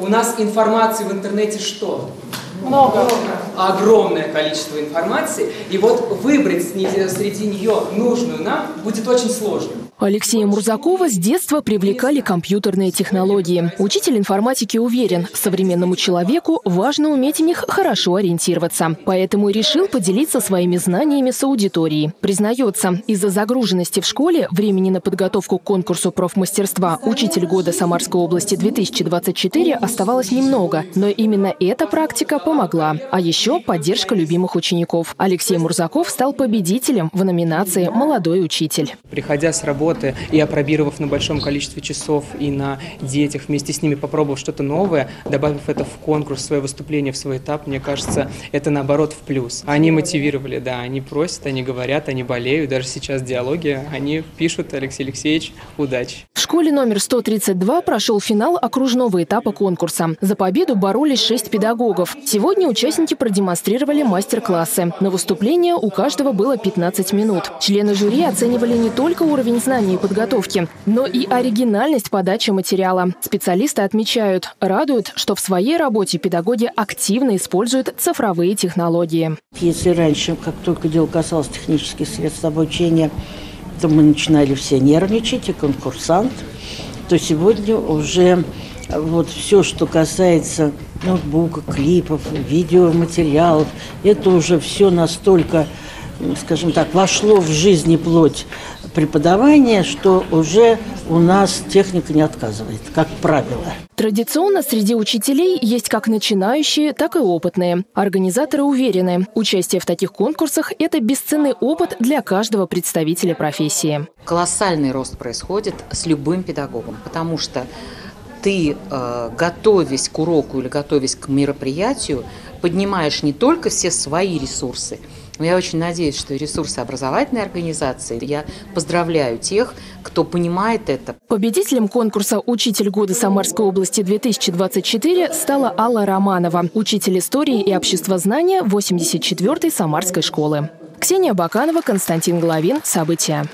У нас информации в интернете что? Много. Огромное количество информации. И вот выбрать среди нее нужную нам будет очень сложно. Алексея Мурзакова с детства привлекали компьютерные технологии. Учитель информатики уверен, современному человеку важно уметь в них хорошо ориентироваться. Поэтому решил поделиться своими знаниями с аудиторией. Признается, из-за загруженности в школе времени на подготовку к конкурсу профмастерства «Учитель года Самарской области 2024» оставалось немного. Но именно эта практика помогла. А еще поддержка любимых учеников. Алексей Мурзаков стал победителем в номинации «Молодой учитель». Приходя с работы работы и опробировав на большом количестве часов и на детях, вместе с ними попробовав что-то новое, добавив это в конкурс, в свое выступление, в свой этап, мне кажется, это наоборот в плюс. Они мотивировали, да, они просят, они говорят, они болеют, даже сейчас диалоги, они пишут, Алексей Алексеевич, удачи. В школе номер 132 прошел финал окружного этапа конкурса. За победу боролись шесть педагогов. Сегодня участники продемонстрировали мастер-классы. На выступление у каждого было 15 минут. Члены жюри оценивали не только уровень знаний, знаний и подготовки, но и оригинальность подачи материала. Специалисты отмечают, радуют, что в своей работе педагоги активно используют цифровые технологии. Если раньше, как только дело касалось технических средств обучения, то мы начинали все нервничать, и конкурсант, то сегодня уже вот все, что касается ноутбука, клипов, видеоматериалов, это уже все настолько, скажем так, вошло в жизнь и плоть преподавания, что уже у нас техника не отказывает, как правило. Традиционно среди учителей есть как начинающие, так и опытные. Организаторы уверены, участие в таких конкурсах – это бесценный опыт для каждого представителя профессии. Колоссальный рост происходит с любым педагогом, потому что ты, э, готовясь к уроку или готовясь к мероприятию, поднимаешь не только все свои ресурсы – я очень надеюсь, что ресурсы образовательной организации, я поздравляю тех, кто понимает это. Победителем конкурса «Учитель года Самарской области 2024» стала Алла Романова, учитель истории и обществознания 84-й Самарской школы. Ксения Баканова, Константин Головин. События.